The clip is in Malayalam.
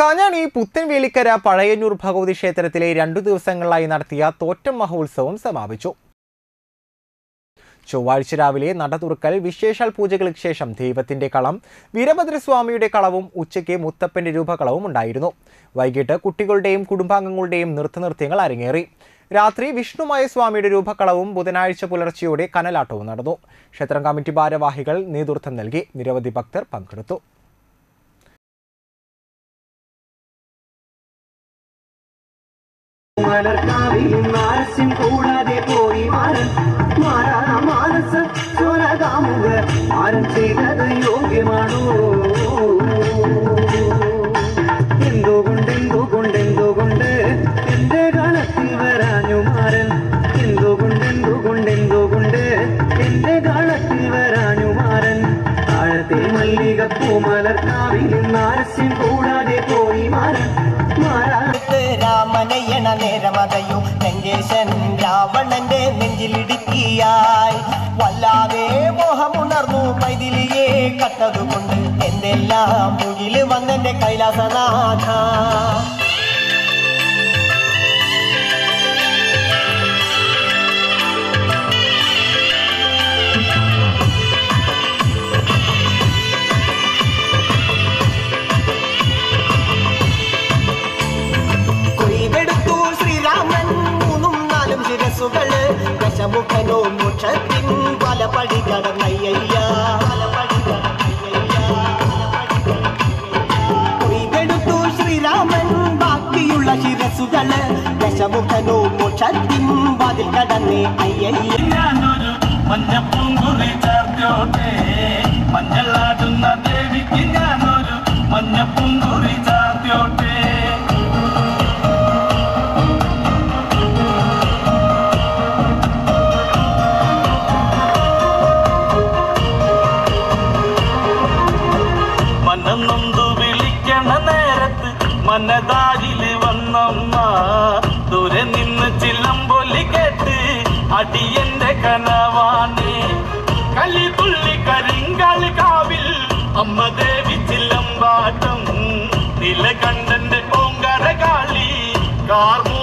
കാഞ്ഞാണി പുത്തൻവേലിക്കര പഴയന്നൂർ ഭഗവതി ക്ഷേത്രത്തിലെ രണ്ടു ദിവസങ്ങളിലായി നടത്തിയ തോറ്റം മഹോത്സവം സമാപിച്ചു. ചൊവ്വാഴ്ച രാവിലെ നട തുറക്കൽ വിശേഷാൽ പൂജകൾക്ക് ശേഷം ദൈവത്തിന്റെ കളം വീരഭദ്രസ്വാമിയുടെ കളവും ഉച്ചയ്ക്ക് മുത്തപ്പന്റെ രൂപകളവും ഉണ്ടായിരുന്നു. വൈകിട്ട് കുട്ടികളുടെയും കുടുംബാംഗങ്ങളുടെയും നൃത്തനൃത്യങ്ങൾ അരങ്ങേറി. രാത്രി വിഷ്ണുമായ സ്വാമിയുടെ രൂപകളവും ബുധനാഴ്ച പുലർച്ചെയോടെ കനലാട്ടവും നടന്നു. ക്ഷേത്രം കമ്മിറ്റി ഭാരവാഹികൾ നേതൃത്വം നൽകി. നിരവധി ഭക്തർ പങ്കെടുത്തു. മലർക്കാവിൽ മാനസ്യം കൂടാതെ പോയി മാറൻ. മാറാ മാനസ സ്വരകാമുക മാരൻ ചെയ്തത് യോഗ്യമാണോ? മല്ലികപ്പൂ മലർക്കാവിലും നാരസ്യം കൂടാതെ പോയി നേരമതയും ലങ്കേശൻ രാവണന്റെ നെഞ്ചിലിടുക്കിയായി. വല്ലാതെ മോഹമുണർന്നു മൈതിലിയെ കട്ടതുകൊണ്ട് എന്തെല്ലാം മുകിൽ വന്നെന്റെ കൈലാസനാഥ. ശിരസുകൾ ദശമുഖനോ മോക്ഷത്തിൻ പലപടി കടന്നയ്യ ശ്രീരാമൻ ബാക്കിയുള്ള ദശമുഖനോ മോക്ഷത്തിൻ വാതിൽ കടന്നേ ഞാനൊരു മഞ്ഞപ്പൂങ്കുറി മനന്നൊന്തു വിളിക്കണ നേരത്ത് മനതാരിൽ വന്നമ്മ. ദൂരെ നിന്ന് ചില്ലമ്പൊലി കേട്ട് അടിയന്റെ കനവാണ്. കളി തുള്ളി കരിങ്കാളി കാവിൽ അമ്മ ദേവി ചിലമ്പാട്ടം. നില കണ്ടന്റെ പൊങ്കര കാളി കാർമൂടി